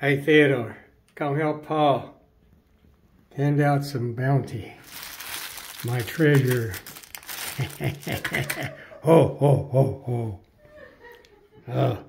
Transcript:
Hey, Theodore, come help Paul. Hand out some bounty. My treasure. ho, ho, ho, ho. Oh.